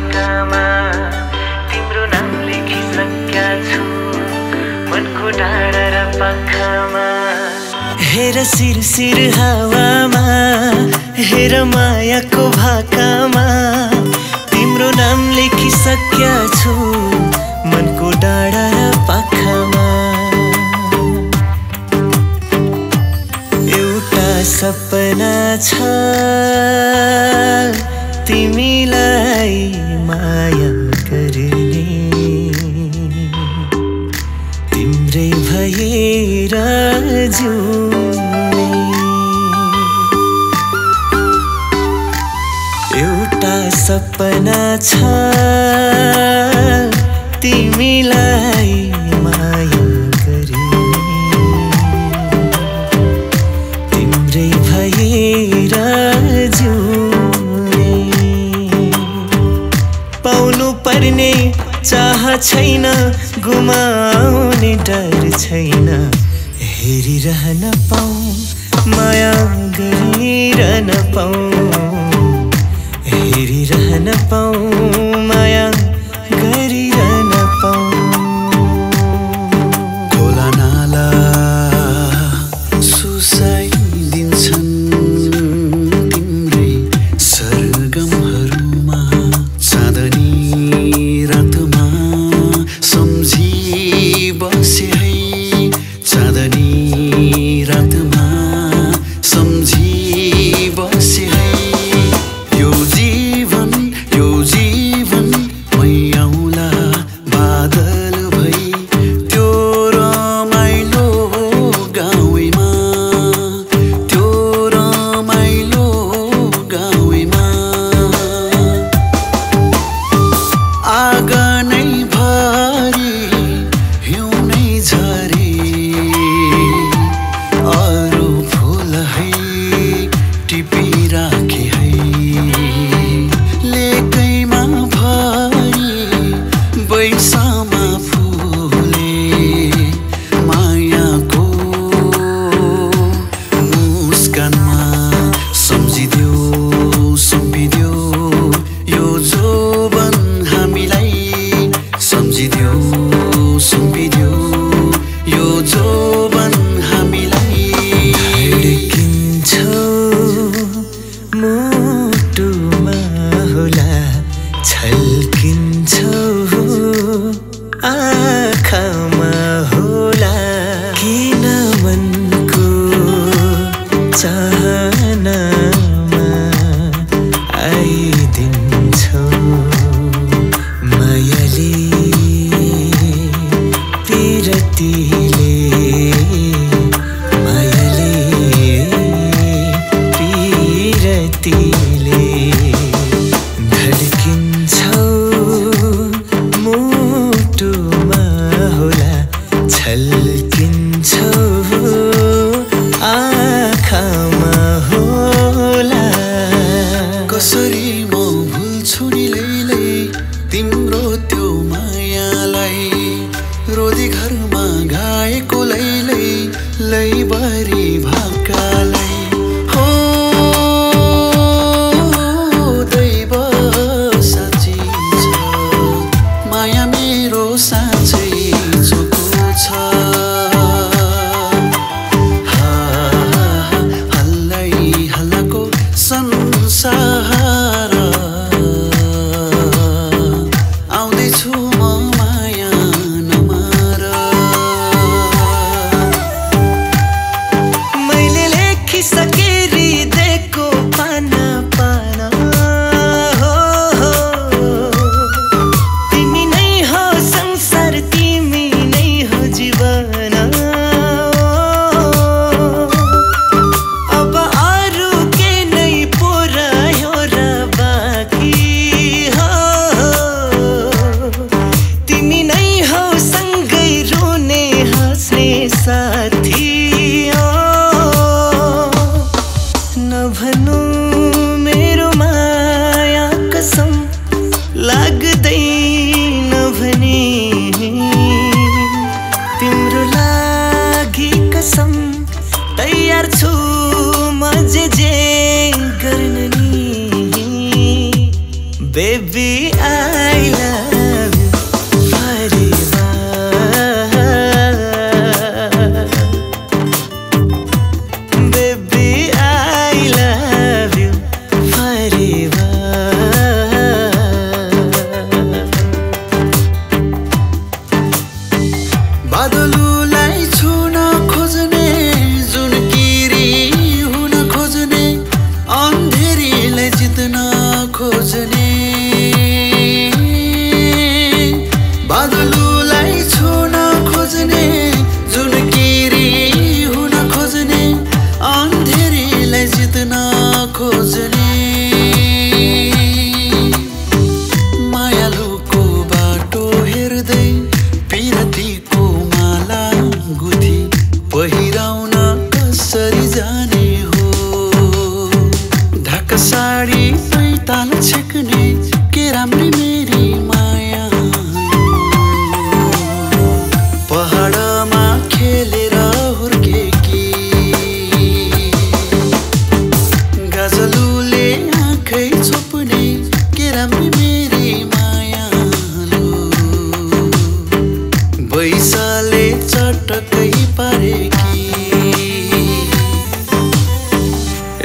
पत्तामा तिम्रो नाम लेखिसक्या छु मनको डाँडा र पाखामा हेर शिर शिर हावामा हेर मायाको भाकामा तिम्रो नाम लेखिसक्या छु मनको डाँडा र पाखामा एउटा सपना छ तिमीलाई माया गर्ने तिम्रै भएर जिउने एउटा सपना छ तिमीलाई। गर्ने चाह छैन गुमाउने डर छैन। हेरिरहन पाऊ माया गरिरहन पाऊ। हेरिरहन पाऊ माया 저 कसम तयार छु म जे जे गर्न नि। बेबी आ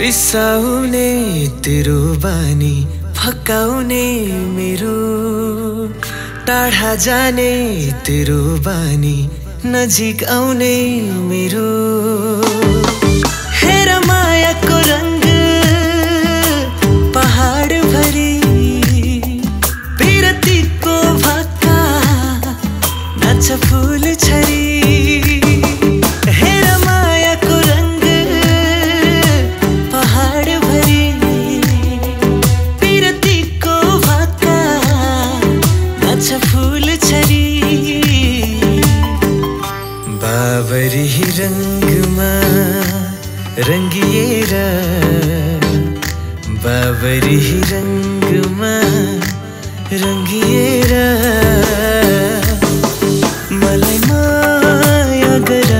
रिसाउने तेरो बानी फकाउने मेरो। टाढा जाने तेरो बानी नजिक आउने मेरो। हेर मायाको रङ्ग पहाड भरि बिरतीको भक्का नाच बाबरी रङ्गमा रङ्गिएर मलाई माया गर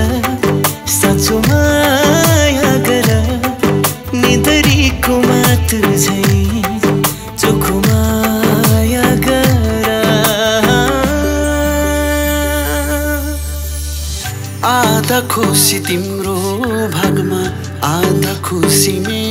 साँचो माया गर। निदरीको मात झै चोखो माया गर। आधा खुसी तिम्रो भागमा आधा खुसी मेरो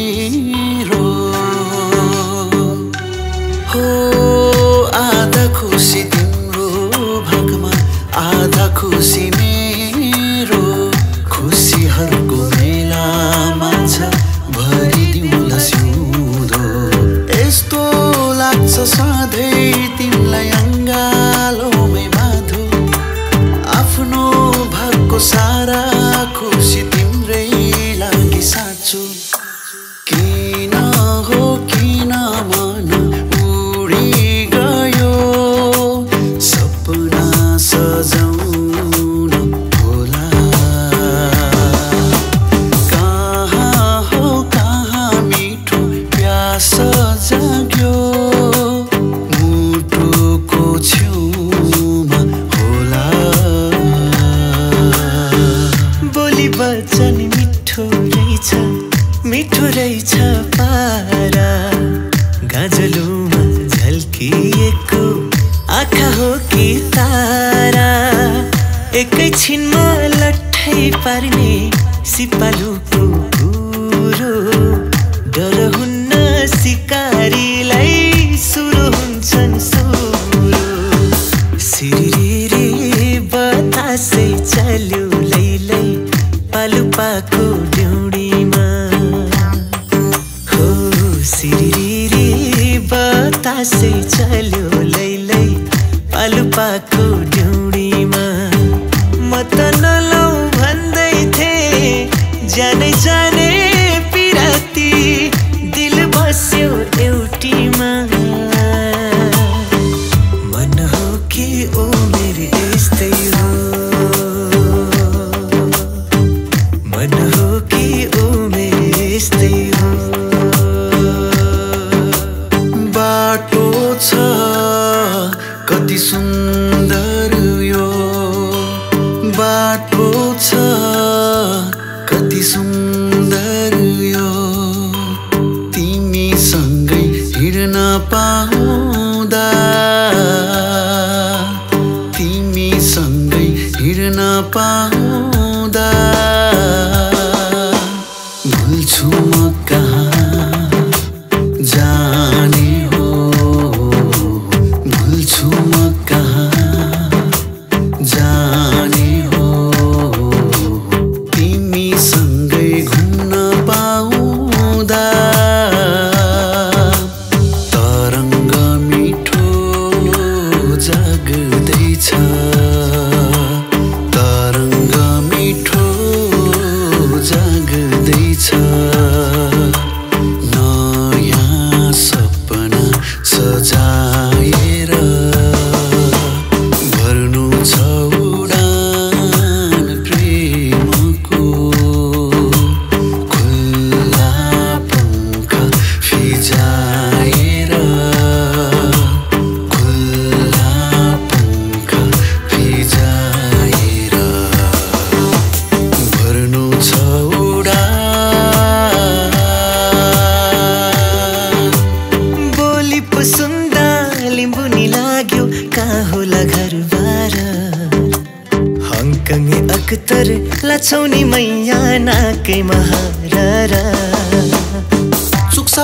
स साधयति गाजलुमा झल्किएको आँखा हो कि तारा। एकैछिनमा लट्ठै पार्ने सिपालुको कुरो डर हुन्न सिकारीलाई सुरु हुन्छन् सुरु। सिरिरी बतासै चल्यो लैलै पालुपाको ड्युडीमा बतासै चल्यो कति सुन्दर यो तिमीसँगै हिँड्न पाउँदा तिमीसँगै हिँड्न पाउँदा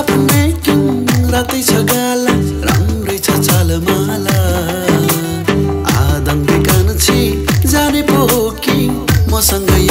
पुण्य किङ रातै छ गाला राम्रै छ चालमाला आदम बेकान छि जाने पो कि मसँगै